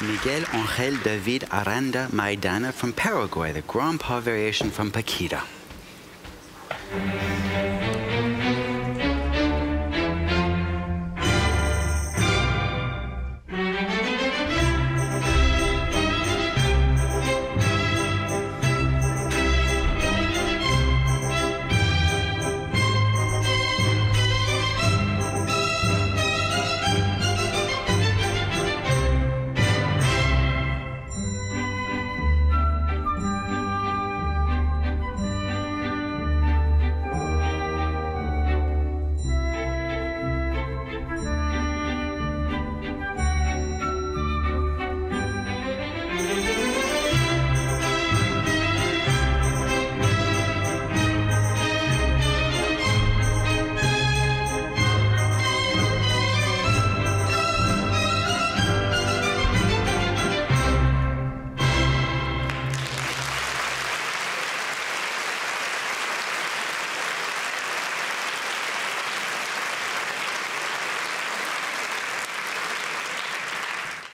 Miguel Angel David Aranda Maidana from Paraguay, the grandpa variation from Paquita.